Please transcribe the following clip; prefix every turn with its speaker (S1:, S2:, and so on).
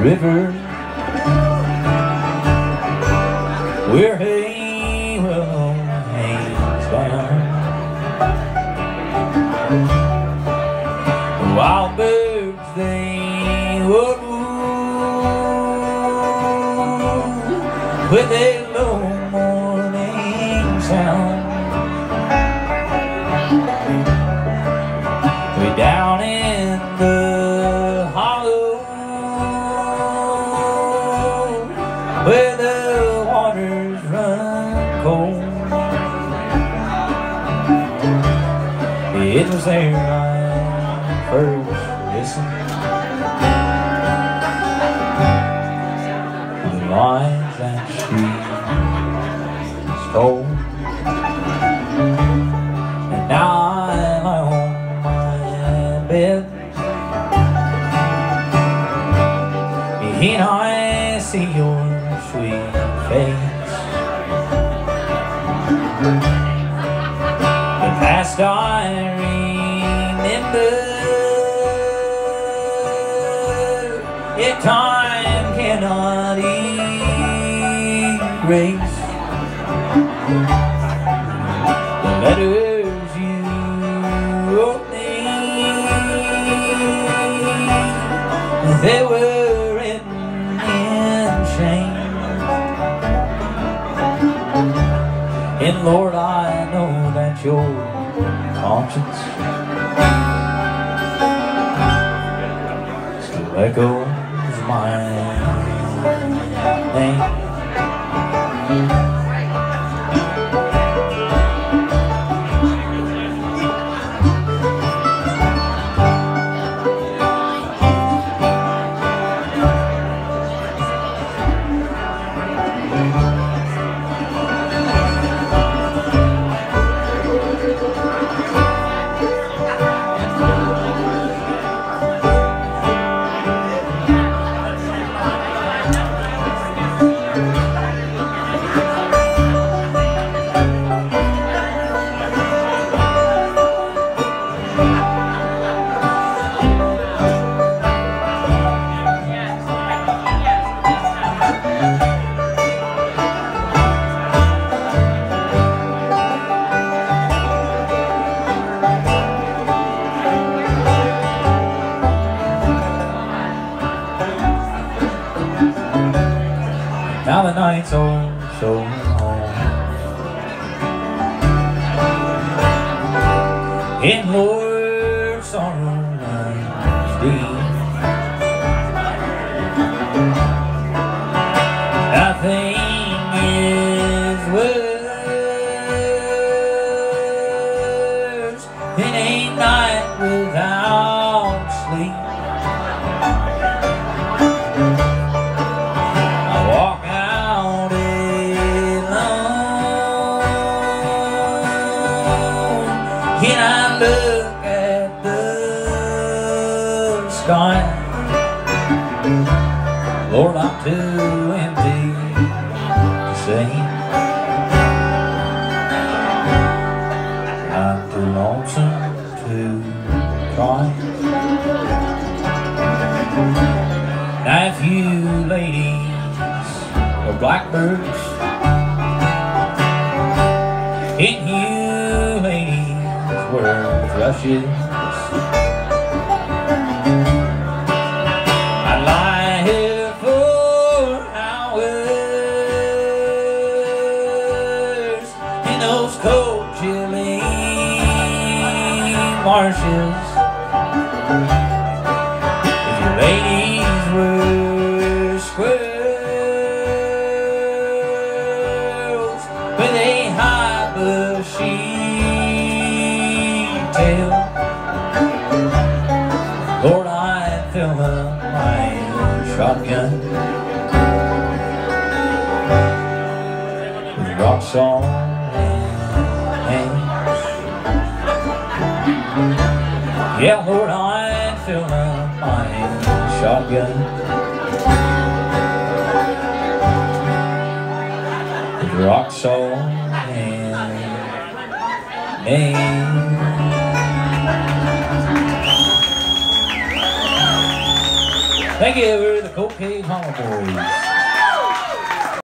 S1: river, where hay willow hangs down. Wild birds, they would move with a where the waters run cold. It was there I first listened to the lines that she told. Your sweet face. The past I remember. Yet time cannot erase Lord, I know that your conscience still echoes my name. In sorrow lies Nothing is worse Than a night without sleep. I walk out alone I look at the sky. Lord, I'm too empty to sing. I'm too lonesome to cry. Now if you ladies are blackbirds And you I'd lie here for hours In those cold chilly marshes Lord, I'd fill my shotgun rock hands. Yeah, Lord, I'd fill my shotgun rock salt and nails. Thank you, the Coal Cave Hollow Boys.